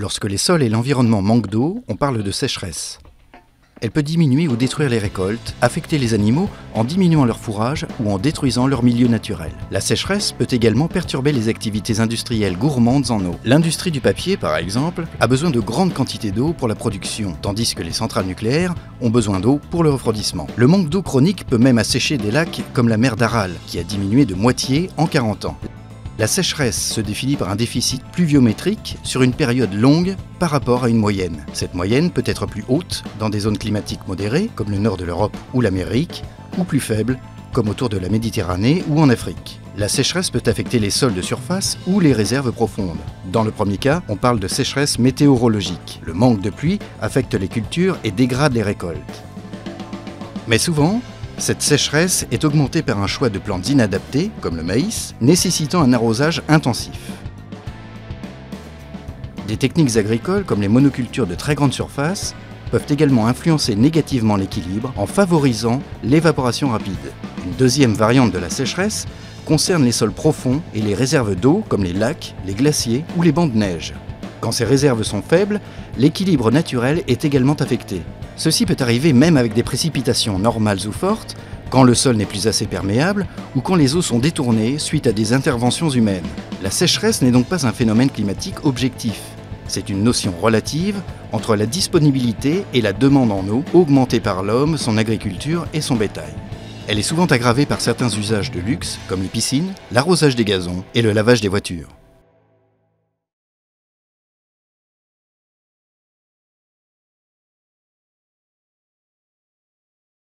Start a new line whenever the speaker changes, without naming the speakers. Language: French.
Lorsque les sols et l'environnement manquent d'eau, on parle de sécheresse. Elle peut diminuer ou détruire les récoltes, affecter les animaux en diminuant leur fourrage ou en détruisant leur milieu naturel. La sécheresse peut également perturber les activités industrielles gourmandes en eau. L'industrie du papier, par exemple, a besoin de grandes quantités d'eau pour la production, tandis que les centrales nucléaires ont besoin d'eau pour le refroidissement. Le manque d'eau chronique peut même assécher des lacs comme la mer d'Aral, qui a diminué de moitié en 40 ans. La sécheresse se définit par un déficit pluviométrique sur une période longue par rapport à une moyenne. Cette moyenne peut être plus haute dans des zones climatiques modérées, comme le nord de l'Europe ou l'Amérique, ou plus faible, comme autour de la Méditerranée ou en Afrique. La sécheresse peut affecter les sols de surface ou les réserves profondes. Dans le premier cas, on parle de sécheresse météorologique. Le manque de pluie affecte les cultures et dégrade les récoltes. Mais souvent, cette sécheresse est augmentée par un choix de plantes inadaptées, comme le maïs, nécessitant un arrosage intensif. Des techniques agricoles comme les monocultures de très grande surface peuvent également influencer négativement l'équilibre en favorisant l'évaporation rapide. Une deuxième variante de la sécheresse concerne les sols profonds et les réserves d'eau comme les lacs, les glaciers ou les bancs de neige. Quand ces réserves sont faibles, l'équilibre naturel est également affecté. Ceci peut arriver même avec des précipitations normales ou fortes, quand le sol n'est plus assez perméable ou quand les eaux sont détournées suite à des interventions humaines. La sécheresse n'est donc pas un phénomène climatique objectif. C'est une notion relative entre la disponibilité et la demande en eau augmentée par l'homme, son agriculture et son bétail. Elle est souvent aggravée par certains usages de luxe, comme les piscines, l'arrosage des gazons et le lavage des voitures.